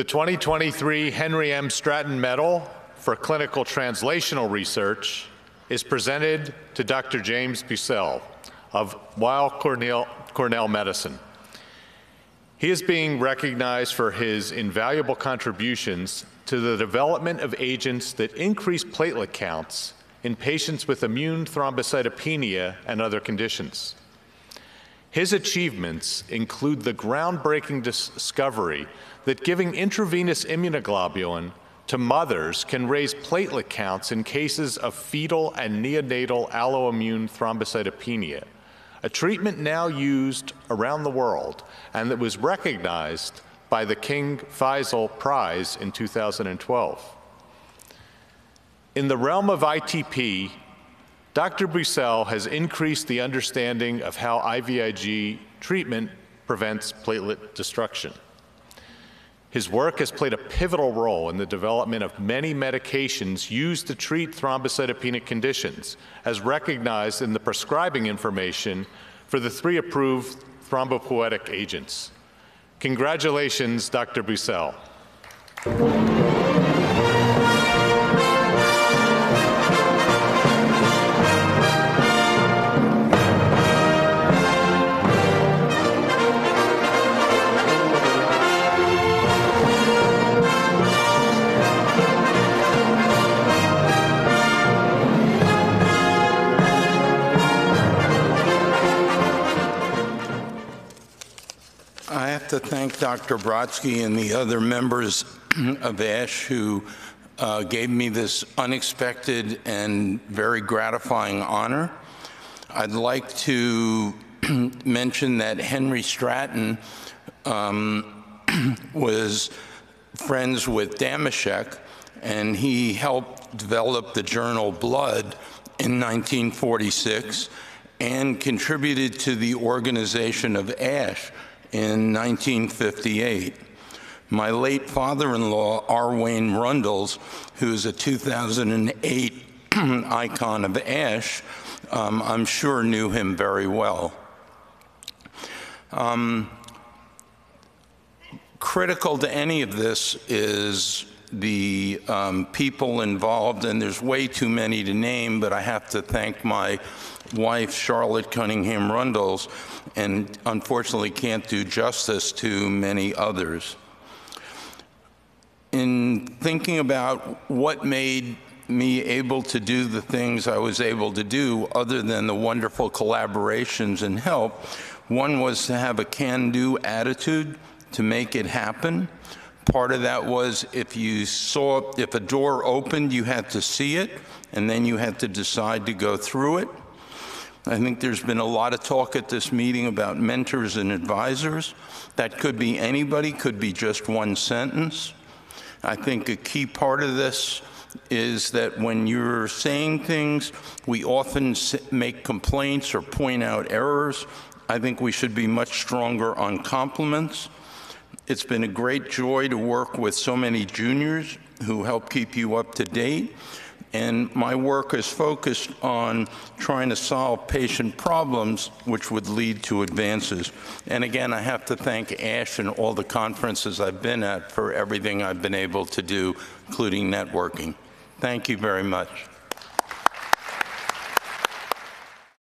The 2023 Henry M. Stratton Medal for Clinical Translational Research is presented to Dr. James Bussel of Weill Cornell, Cornell Medicine. He is being recognized for his invaluable contributions to the development of agents that increase platelet counts in patients with immune thrombocytopenia and other conditions. His achievements include the groundbreaking discovery that giving intravenous immunoglobulin to mothers can raise platelet counts in cases of fetal and neonatal alloimmune thrombocytopenia, a treatment now used around the world and that was recognized by the King Faisal Prize in 2012. In the realm of ITP, Dr. Bussel has increased the understanding of how IVIG treatment prevents platelet destruction. His work has played a pivotal role in the development of many medications used to treat thrombocytopenic conditions, as recognized in the prescribing information for the three approved thrombopoietic agents. Congratulations, Dr. Bussel. I have to thank Dr. Brodsky and the other members of ASH who uh, gave me this unexpected and very gratifying honor. I'd like to mention that Henry Stratton um, was friends with Dameshek, and he helped develop the journal Blood in 1946 and contributed to the organization of ASH in 1958. My late father-in-law, R. Wayne Rundles, who's a 2008 icon of ASH, um, I'm sure knew him very well. Um, critical to any of this is the um, people involved, and there's way too many to name, but I have to thank my wife, Charlotte Cunningham Rundles, and unfortunately can't do justice to many others. In thinking about what made me able to do the things I was able to do, other than the wonderful collaborations and help, one was to have a can-do attitude to make it happen. Part of that was if you saw, if a door opened, you had to see it, and then you had to decide to go through it. I think there's been a lot of talk at this meeting about mentors and advisors. That could be anybody, could be just one sentence. I think a key part of this is that when you're saying things, we often make complaints or point out errors. I think we should be much stronger on compliments. It's been a great joy to work with so many juniors who help keep you up to date and my work is focused on trying to solve patient problems which would lead to advances. And again, I have to thank ASH and all the conferences I've been at for everything I've been able to do, including networking. Thank you very much.